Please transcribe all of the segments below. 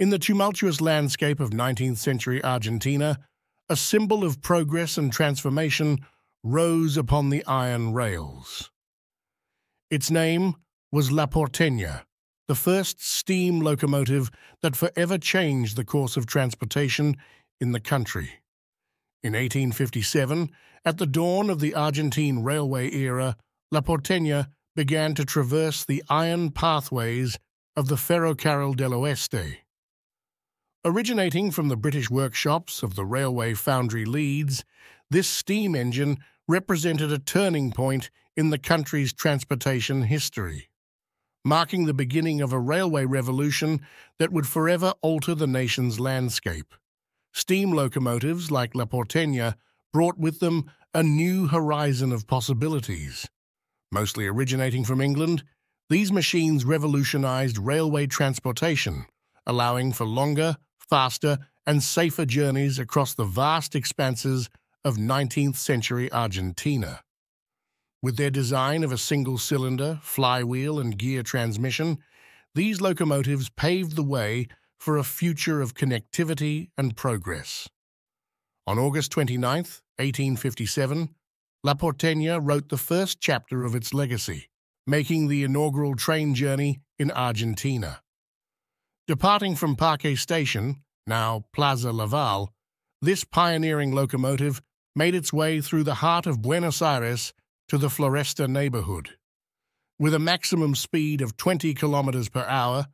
In the tumultuous landscape of 19th century Argentina, a symbol of progress and transformation rose upon the iron rails. Its name was La Porteña, the first steam locomotive that forever changed the course of transportation in the country. In 1857, at the dawn of the Argentine railway era, La Porteña began to traverse the iron pathways of the Ferrocarril del Oeste. Originating from the British workshops of the railway foundry Leeds, this steam engine represented a turning point in the country's transportation history, marking the beginning of a railway revolution that would forever alter the nation's landscape. Steam locomotives like La Porteña brought with them a new horizon of possibilities. Mostly originating from England, these machines revolutionized railway transportation, allowing for longer, faster, and safer journeys across the vast expanses of 19th century Argentina. With their design of a single cylinder, flywheel, and gear transmission, these locomotives paved the way for a future of connectivity and progress. On August 29, 1857, La Porteña wrote the first chapter of its legacy, making the inaugural train journey in Argentina. Departing from Parque Station, now Plaza Lavalle, this pioneering locomotive made its way through the heart of Buenos Aires to the Floresta neighborhood. With a maximum speed of 20 kilometers per hour,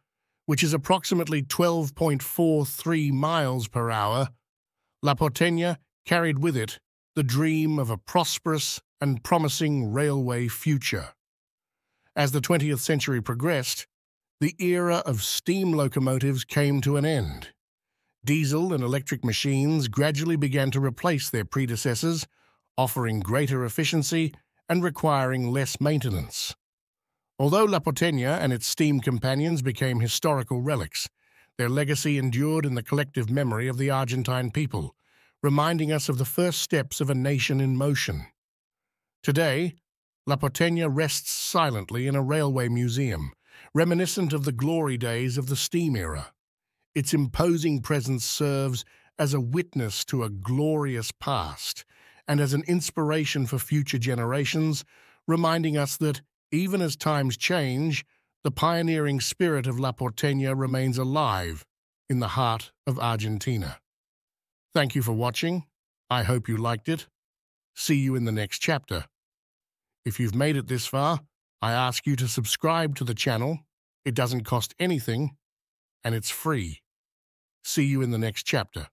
which is approximately 12.43 miles per hour, La Porteña carried with it the dream of a prosperous and promising railway future. As the 20th century progressed, the era of steam locomotives came to an end. Diesel and electric machines gradually began to replace their predecessors, offering greater efficiency and requiring less maintenance. Although La Porteña and its steam companions became historical relics, their legacy endured in the collective memory of the Argentine people, reminding us of the first steps of a nation in motion. Today, La Porteña rests silently in a railway museum, reminiscent of the glory days of the steam era. Its imposing presence serves as a witness to a glorious past and as an inspiration for future generations, reminding us that even as times change, the pioneering spirit of La Porteña remains alive in the heart of Argentina. Thank you for watching. I hope you liked it. See you in the next chapter. If you've made it this far, I ask you to subscribe to the channel. It doesn't cost anything, and it's free. See you in the next chapter.